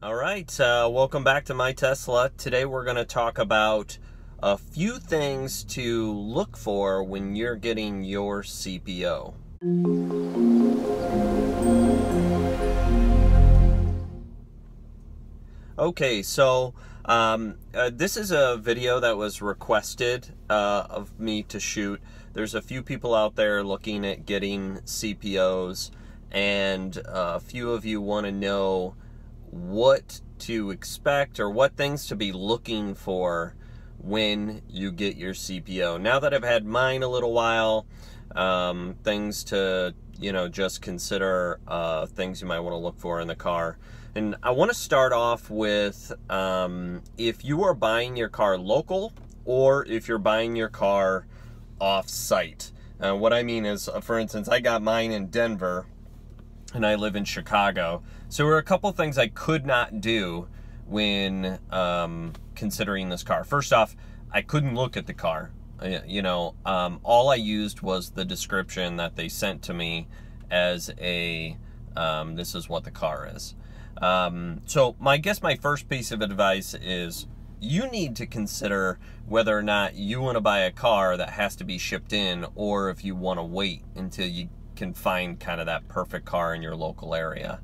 All right, uh, welcome back to My Tesla. Today we're going to talk about a few things to look for when you're getting your CPO. Okay, so um, uh, this is a video that was requested uh, of me to shoot. There's a few people out there looking at getting CPOs, and uh, a few of you want to know what to expect or what things to be looking for when you get your CPO. Now that I've had mine a little while, um, things to you know just consider uh, things you might want to look for in the car. And I want to start off with um, if you are buying your car local or if you're buying your car off site. Uh, what I mean is, uh, for instance, I got mine in Denver and I live in Chicago. So there were a couple things I could not do when um, considering this car. First off, I couldn't look at the car. Uh, you know, um, all I used was the description that they sent to me as a um, this is what the car is. Um, so my I guess my first piece of advice is you need to consider whether or not you want to buy a car that has to be shipped in or if you want to wait until you can find kind of that perfect car in your local area.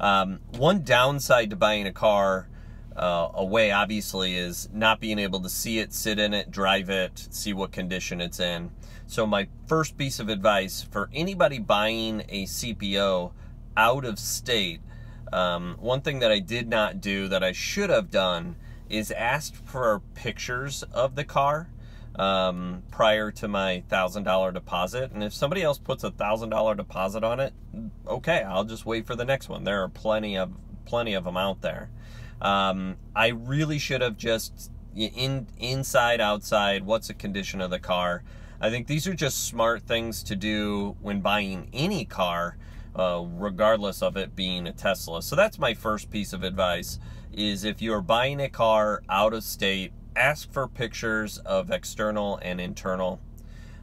Um, one downside to buying a car uh, away, obviously, is not being able to see it, sit in it, drive it, see what condition it's in. So, my first piece of advice for anybody buying a CPO out of state, um, one thing that I did not do that I should have done is asked for pictures of the car um, prior to my thousand dollar deposit. And if somebody else puts a thousand dollar deposit on it, okay, I'll just wait for the next one. There are plenty of plenty of them out there. Um, I really should have just in inside outside. What's the condition of the car? I think these are just smart things to do when buying any car. Uh, regardless of it being a Tesla. So that's my first piece of advice is if you're buying a car out of state, ask for pictures of external and internal.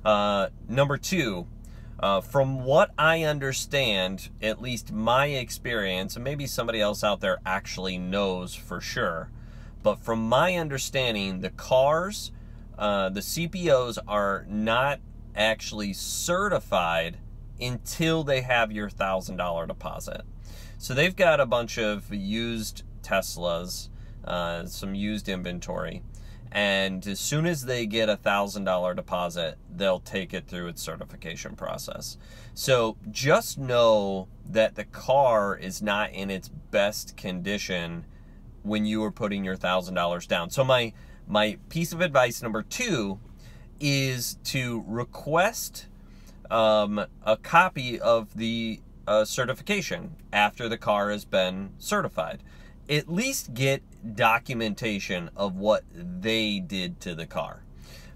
Uh, number two, uh, from what I understand, at least my experience, and maybe somebody else out there actually knows for sure, but from my understanding, the cars, uh, the CPOs are not actually certified until they have your $1,000 deposit. So they've got a bunch of used Teslas, uh, some used inventory and as soon as they get a thousand dollar deposit they'll take it through its certification process. So just know that the car is not in its best condition when you are putting your thousand dollars down. So my my piece of advice number two is to request um, a copy of the uh, certification after the car has been certified at least get documentation of what they did to the car.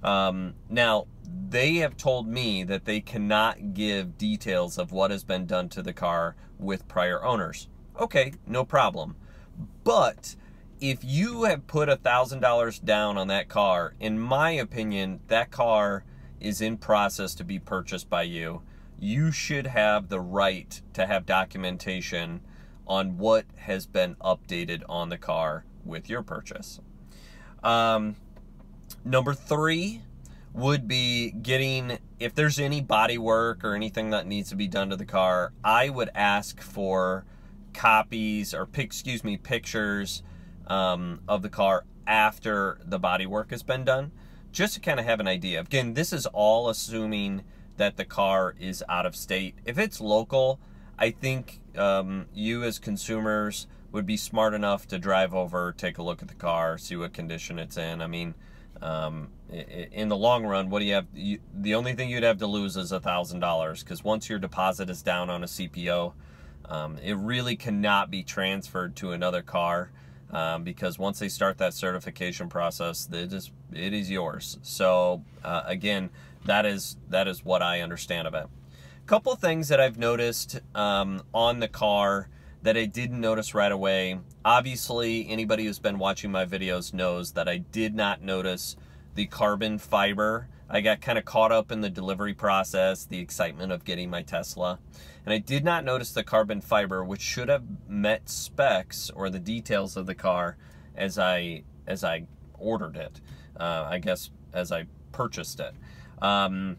Um, now, they have told me that they cannot give details of what has been done to the car with prior owners. Okay, no problem. But if you have put a thousand dollars down on that car, in my opinion, that car is in process to be purchased by you. You should have the right to have documentation on what has been updated on the car with your purchase. Um, number three would be getting, if there's any body work or anything that needs to be done to the car, I would ask for copies or, excuse me, pictures um, of the car after the body work has been done, just to kind of have an idea. Again, this is all assuming that the car is out of state. If it's local, I think um, you as consumers would be smart enough to drive over, take a look at the car, see what condition it's in. I mean, um, in the long run, what do you have? You, the only thing you'd have to lose is a thousand dollars because once your deposit is down on a CPO, um, it really cannot be transferred to another car um, because once they start that certification process, it is it is yours. So uh, again, that is that is what I understand of it couple things that I've noticed um, on the car that I didn't notice right away. Obviously, anybody who's been watching my videos knows that I did not notice the carbon fiber I got kind of caught up in the delivery process, the excitement of getting my Tesla, and I did not notice the carbon fiber, which should have met specs or the details of the car as I as I ordered it. Uh, I guess as I purchased it. Um,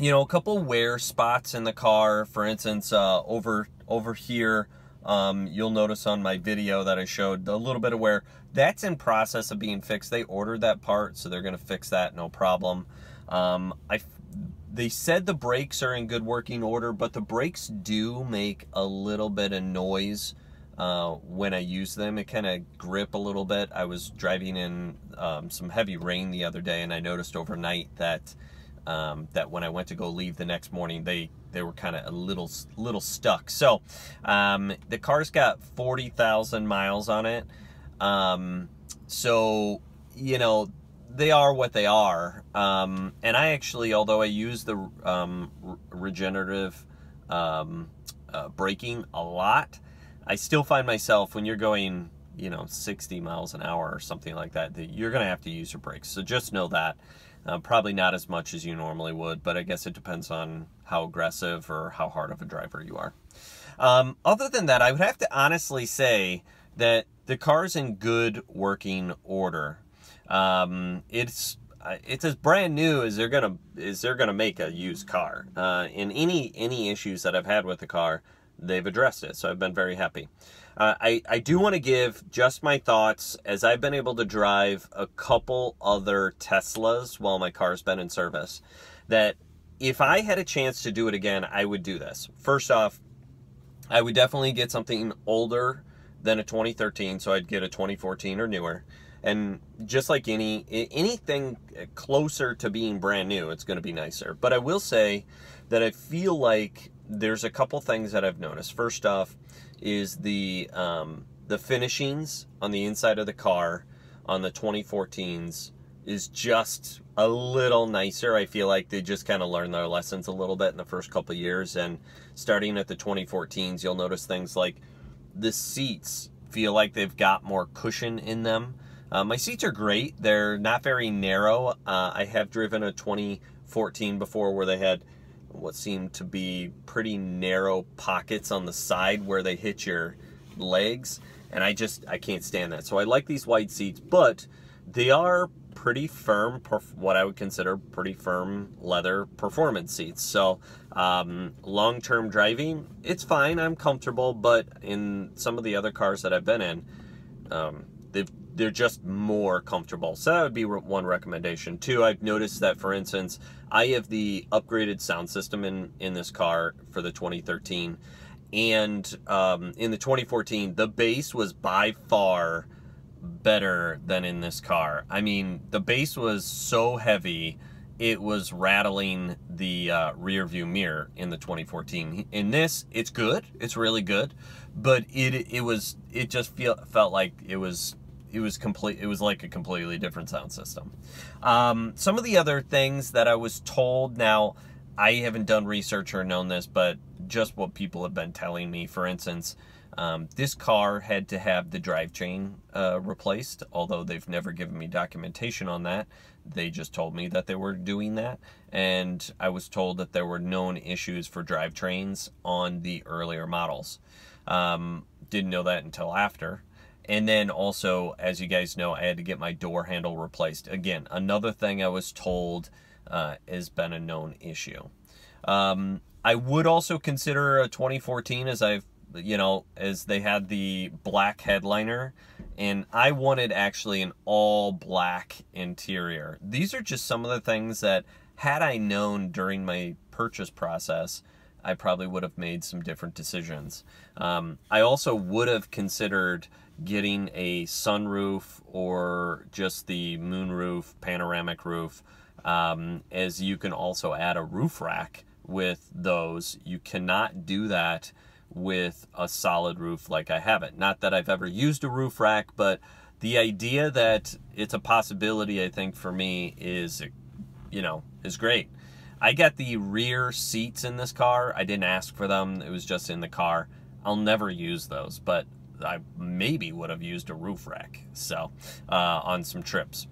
you know, a couple wear spots in the car. For instance, uh, over over here, um, you'll notice on my video that I showed a little bit of wear. That's in process of being fixed. They ordered that part, so they're going to fix that, no problem. Um, I, they said the brakes are in good working order, but the brakes do make a little bit of noise uh, when I use them. It kind of grip a little bit. I was driving in um, some heavy rain the other day, and I noticed overnight that um, that when I went to go leave the next morning, they they were kind of a little little stuck. So um, the car's got forty thousand miles on it. Um, so you know they are what they are. Um, and I actually, although I use the um, regenerative um, uh, braking a lot, I still find myself when you're going you know 60 miles an hour or something like that, that you're going to have to use your brakes. So just know that. Uh, probably not as much as you normally would, but I guess it depends on how aggressive or how hard of a driver you are. Um, other than that, I would have to honestly say that the car's in good working order. Um, it's uh, it's as brand new as they're gonna is they're gonna make a used car. Uh, in any any issues that I've had with the car, they've addressed it, so I've been very happy. Uh, I, I do want to give just my thoughts as I've been able to drive a couple other Teslas while my car's been in service. That if I had a chance to do it again, I would do this. First off, I would definitely get something older than a 2013, so I'd get a 2014 or newer. And just like any anything closer to being brand new, it's going to be nicer. But I will say that I feel like there's a couple things that I've noticed. First off, is the um, the finishings on the inside of the car on the 2014s is just a little nicer. I feel like they just kind of learned their lessons a little bit in the first couple years. And starting at the 2014s, you'll notice things like the seats feel like they've got more cushion in them. Uh, my seats are great. They're not very narrow. Uh, I have driven a 2014 before where they had what seemed to be pretty narrow pockets on the side where they hit your legs and I just I can't stand that. So I like these wide seats, but they are pretty firm, what I would consider pretty firm leather performance seats. So um, long-term driving, it's fine. I'm comfortable, but in some of the other cars that I've been in, um, they've they're just more comfortable. So that would be one recommendation. Two, I've noticed that, for instance, I have the upgraded sound system in, in this car for the 2013. And um, in the 2014, the bass was by far better than in this car. I mean, the bass was so heavy, it was rattling the uh, rear view mirror in the 2014. In this, it's good. It's really good. But it it was it just feel, felt like it was it was complete it was like a completely different sound system. Um, some of the other things that i was told now i haven't done research or known this but just what people have been telling me for instance um, this car had to have the drivetrain uh, replaced although they've never given me documentation on that. They just told me that they were doing that and i was told that there were known issues for drivetrains on the earlier models. Um, didn't know that until after and then also, as you guys know, I had to get my door handle replaced. Again, another thing I was told uh, has been a known issue. Um, I would also consider a 2014 as I've, you know, as they had the black headliner and I wanted actually an all black interior. These are just some of the things that had I known during my purchase process, I probably would have made some different decisions. Um, I also would have considered getting a sunroof or just the moonroof, panoramic roof, um, as you can also add a roof rack with those. You cannot do that with a solid roof like I have it. Not that I've ever used a roof rack, but the idea that it's a possibility, I think, for me is, you know, is great. I got the rear seats in this car. I didn't ask for them. It was just in the car. I'll never use those, but I maybe would have used a roof rack so uh, on some trips.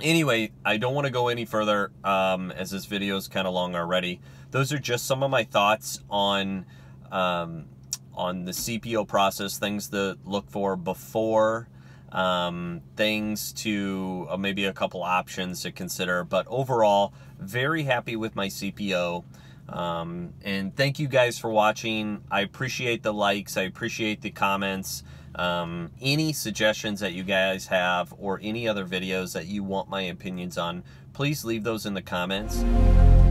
anyway, I don't want to go any further um, as this video is kind of long already. Those are just some of my thoughts on um, on the CPO process, things to look for before, um, things to uh, maybe a couple options to consider. But overall, very happy with my CPO. Um, and thank you guys for watching. I appreciate the likes. I appreciate the comments. Um, any suggestions that you guys have or any other videos that you want my opinions on, please leave those in the comments.